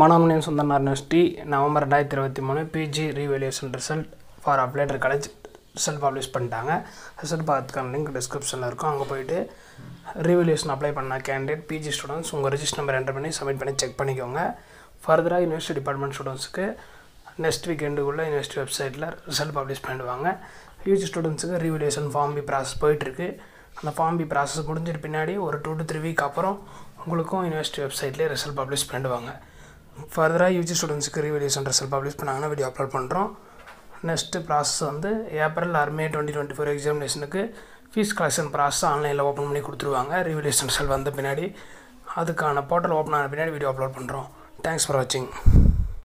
Manonmaniyam Sundaranar university November ரெண்டாயிரத்தி இருபத்தி மூணு PG revaluation result for applied college result publish பண்ணிட்டாங்க. ரிசல்ட் பார்த்துக்கான லிங்க் டிஸ்கிரிப்ஷனில் இருக்கும். அங்கே போயிட்டு ரீவேலியூஷன் அப்ளை பண்ண கேண்டிடேட் பிஜி ஸ்டூடெண்ட்ஸ் உங்கள் ரிஜிஸ்டர் நம்பர் என்டர் பண்ணி சப்மிட் பண்ணி செக் பண்ணிக்கோங்க. ஃபர்தராக யூனிவர்சிட்டி டிபார்ட்மெண்ட் ஸ்டூடெண்ட்ஸுக்கு நெக்ஸ்ட் வீக்கெண்டுக்குள்ளே யூனிவர்சிட்டி வெப்சைட்டில் ரிசல்ட் பப்ளிஷ் பண்ணிடுவாங்க. யூஜி ஸ்டூடெண்ட்ஸுக்கு ரீவேலியூஷன் ஃபார்ம் பி ப்ராசஸ் போயிட்டுருக்கு. அந்த ஃபார்ம் பி ப்ராசஸ் முடிஞ்சிட்டு பின்னாடி ஒரு டூ டு த்ரீ வீக் அப்புறம் உங்களுக்கும் யூனிவர்சிட்டி வெப்சைட்லேயே ரிசல்ட் பப்ளிஷ் பண்ணிடுவாங்க. ஃபர்தராக யூஜி ஸ்டூடெண்ட்ஸுக்கு ரீவேல்யூஷன் ரிசல்ட் பப்ளிஷ் பண்ணாங்கன்னா வீடியோ அப்லோட் பண்ணுறோம் நெக்ஸ்ட்டு ப்ராசஸ் வந்து April or May twenty twenty four எக்ஸாமினேஷனுக்கு fees collection process ஆன்லைனில் ஓப்பன் பண்ணி கொடுத்துருவாங்க. ரீவேல்யூஷன் ரிசல்ட் வந்த பின்னாடி அதுக்கான போர்ட்டல் ஓப்பன் ஆன பின்னாடி வீடியோ அப்லோட் பண்ணுறோம் தேங்க்ஸ் ஃபார் வாட்சிங்